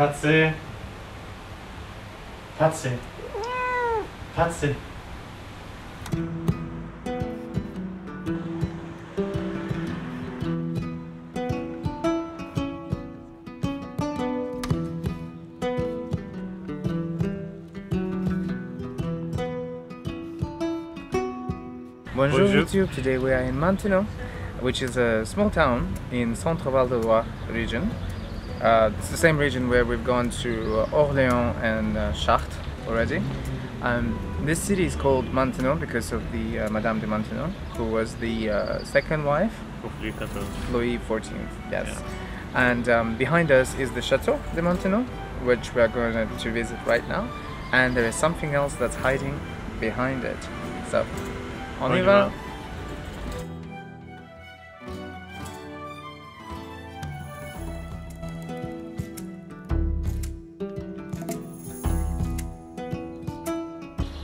Katze. Katze. Katze. Bonjour, Bonjour. YouTube. Today we are in Maintenon, which is a small town in Centre-Val de Loire region. Uh, it's the same region where we've gone to uh, Orléans and uh, Chartres already. Um, this city is called Maintenon because of the uh, Madame de Maintenon, who was the uh, second wife Of Louis XIV. Louis XIV, yes. And um, behind us is the Chateau de Maintenon, which we are going to visit right now. And there is something else that's hiding behind it. So, on y va.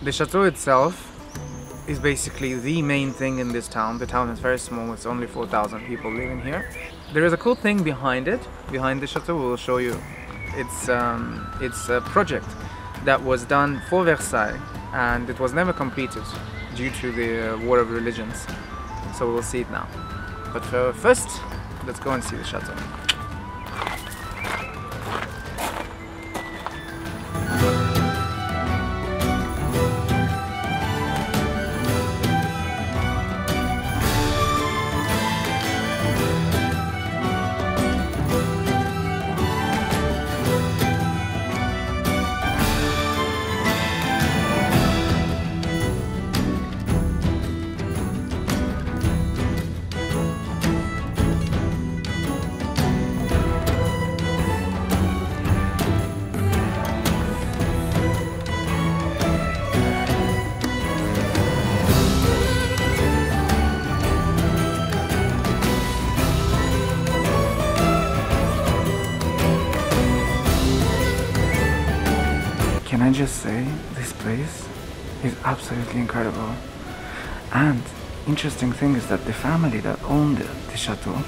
The chateau itself is basically the main thing in this town. The town is very small, it's only 4,000 people living here. There is a cool thing behind it, behind the chateau, we'll show you. It's, um, it's a project that was done for Versailles and it was never completed due to the uh, War of Religions. So we'll see it now. But for first, let's go and see the chateau. Just say, this place is absolutely incredible. And interesting thing is that the family that owned the chateau,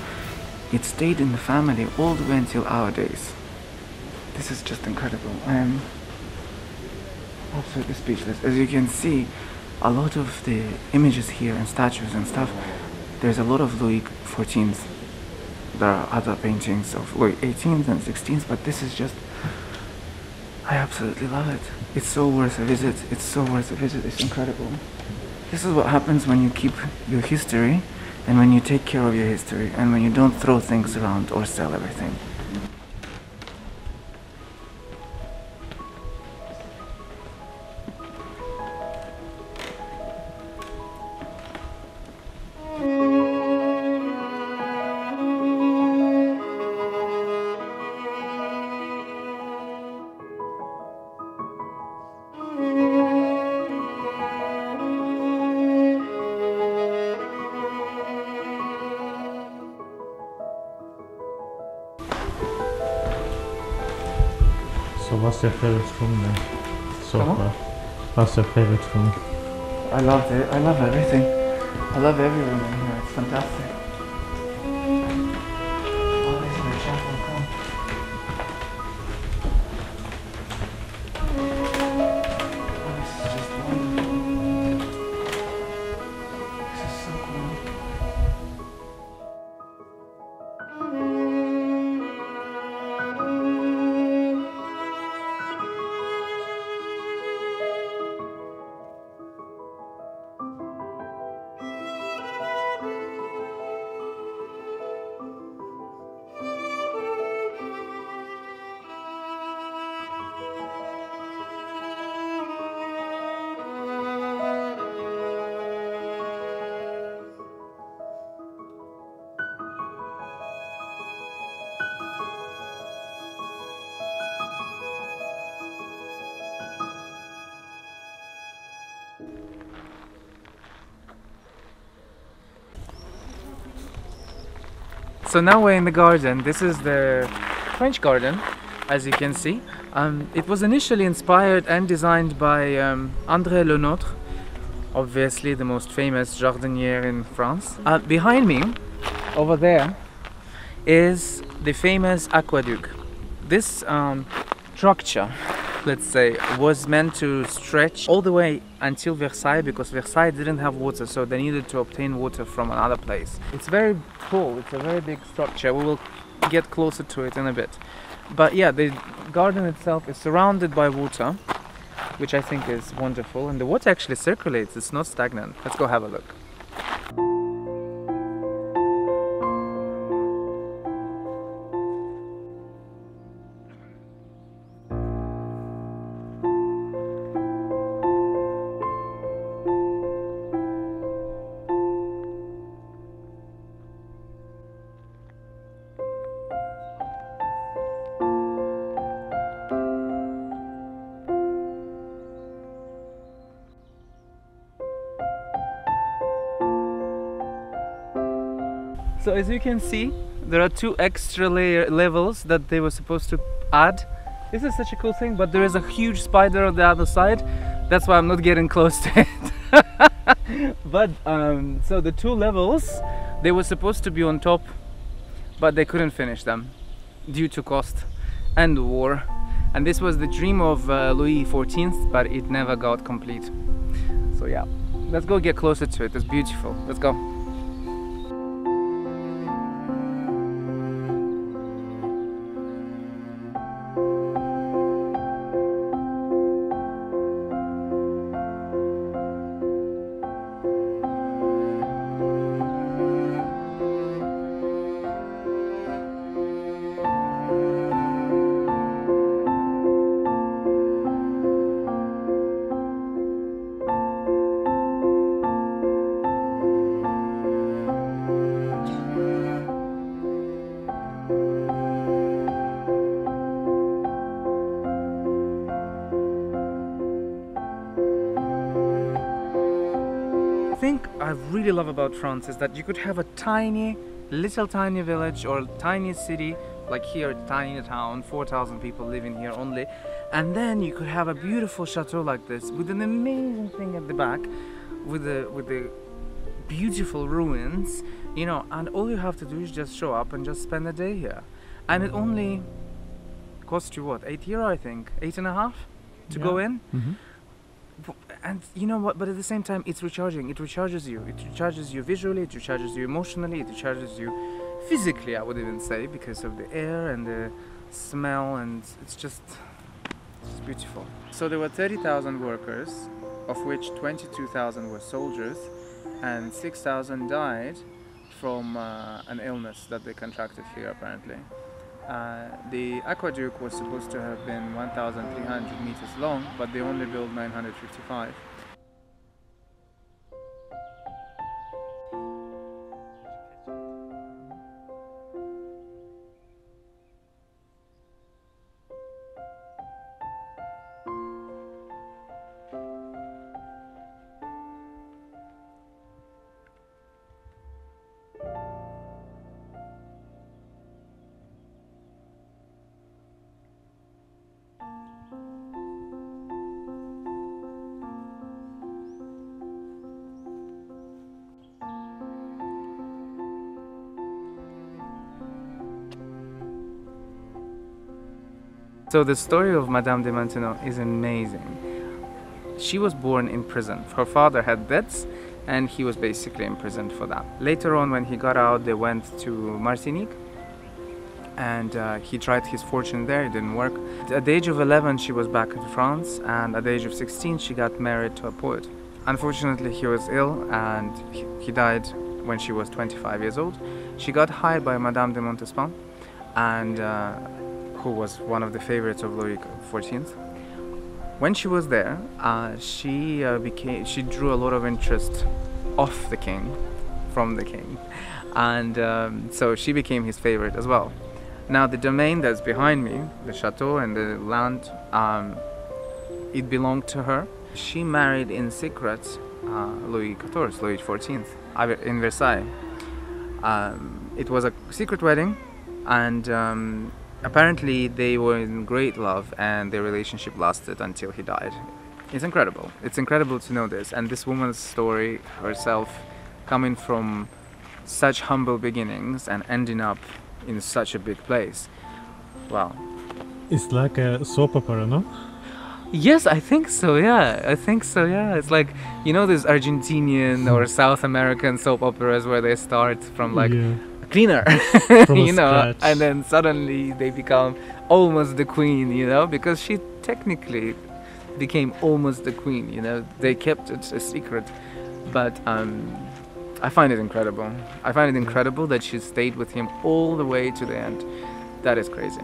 it stayed in the family all the way until our days. This is just incredible. I am absolutely speechless. As you can see, a lot of the images here and statues and stuff, there's a lot of Louis XIVs. There are other paintings of Louis XVIIIs and XVIs, but this is just I absolutely love it. It's so worth a visit. It's so worth a visit. It's incredible. This is what happens when you keep your history and when you take care of your history and when you don't throw things around or sell everything. What's your favorite room then? So Huh? far. What's your favorite room? I love it. I love everything. I love everyone in here. It's fantastic. So now we're in the garden. This is the French garden, as you can see. Um, it was initially inspired and designed by um, André Lenôtre, obviously the most famous jardinier in France. Uh, behind me, over there, is the famous aqueduct This um, structure, let's say, was meant to stretch all the way until Versailles because Versailles didn't have water, so they needed to obtain water from another place. It's very tall, it's a very big structure. We will get closer to it in a bit. But yeah, the garden itself is surrounded by water, which I think is wonderful. And the water actually circulates, it's not stagnant. Let's go have a look. So as you can see, there are two extra layer levels that they were supposed to add. This is such a cool thing, but there is a huge spider on the other side. That's why I'm not getting close to it. but um, so the two levels, they were supposed to be on top, but they couldn't finish them due to cost and war. And this was the dream of uh, Louis XIV, but it never got complete. So yeah, let's go get closer to it. It's beautiful. Let's go. Really love about France is that you could have a tiny, little tiny village or tiny city, like here, tiny town, 4,000 people living here only, and then you could have a beautiful chateau like this with an amazing thing at the back, with the with the beautiful ruins, you know, and all you have to do is just show up and just spend a day here, and it only costs you what, eight euro, I think, eight and a half, to go in? Mm-hmm. And you know what but at the same time it's recharging. It recharges you. It recharges you visually it recharges you emotionally it recharges you physically i would even say because of the air and the smell and it's just it's just beautiful. So there were 30000 workers of which 22000 were soldiers and 6000 died from uh, an illness that they contracted here apparently uh, the aqueduct was supposed to have been 1,300 meters long, but they only built 955. So the story of Madame de Maintenon is amazing. She was born in prison. Her father had debts and he was basically imprisoned for that. Later on when he got out they went to Martinique and uh, he tried his fortune there, it didn't work. At the age of 11 she was back in France and at the age of 16 she got married to a poet. Unfortunately he was ill and he, died when she was 25 years old. She got hired by Madame de Montespan and uh, who was one of the favorites of Louis XIV. When she was there, uh, she uh, became she drew a lot of interest off the king, from the king, and um, so she became his favorite as well. Now the domain that's behind me, the chateau and the land, um, it belonged to her. She married in secret uh, Louis XIV, Louis XIV, in Versailles. Um, it was a secret wedding, and um, apparently they were in great love and their relationship lasted until he died it's incredible it's incredible to know this and this woman's story herself coming from such humble beginnings and ending up in such a big place wow It's like a soap opera, no? Yes, I think so. Yeah, I think so. Yeah, it's like you know these Argentinian or hmm. South American soap operas where they start from like yeah. Cleaner, you know, scratch. and then suddenly they become almost the queen, you know, because she technically became almost the queen. You know, they kept it a secret, but um, I find it incredible. I find it incredible that she stayed with him all the way to the end. That is crazy.